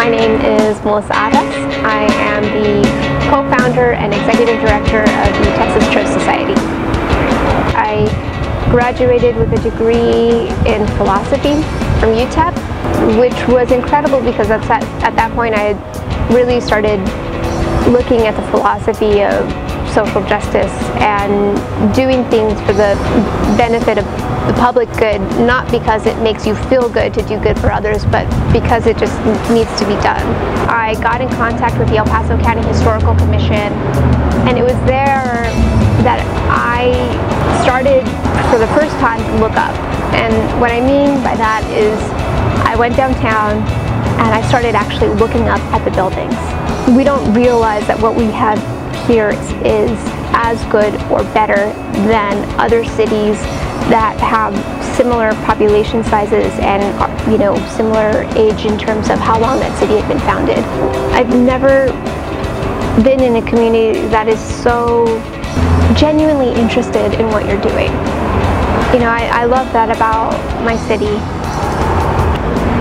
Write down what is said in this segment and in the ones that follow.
My name is Malissa Arras. I am the co-founder and executive director of the Texas Trost Society. I graduated with a degree in philosophy from UTEP, which was incredible because at that, at that point I had really started looking at the philosophy of social justice and doing things for the benefit of the public good, not because it makes you feel good to do good for others, but because it just needs to be done. I got in contact with the El Paso County Historical Commission, and it was there that I started for the first time to look up. And what I mean by that is I went downtown and I started actually looking up at the buildings. We don't realize that what we have here is as good or better than other cities that have similar population sizes and you know similar age in terms of how long that city had been founded. I've never been in a community that is so genuinely interested in what you're doing. You know, I, I love that about my city.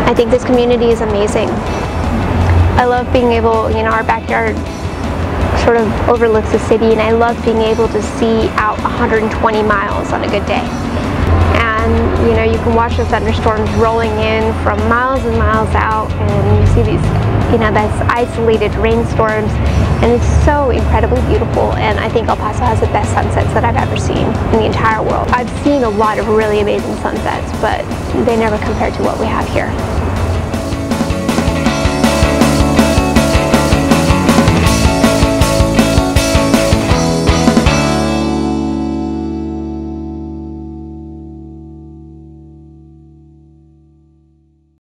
I think this community is amazing. I love being able, you know, our backyard sort of overlooks the city and I love being able to see out 120 miles on a good day. And you know, you can watch the thunderstorms rolling in from miles and miles out and you see these, you know, these isolated rainstorms and it's so incredibly beautiful and I think El Paso has the best sunsets that I've ever seen in the entire world. I've seen a lot of really amazing sunsets, but they never compare to what we have here.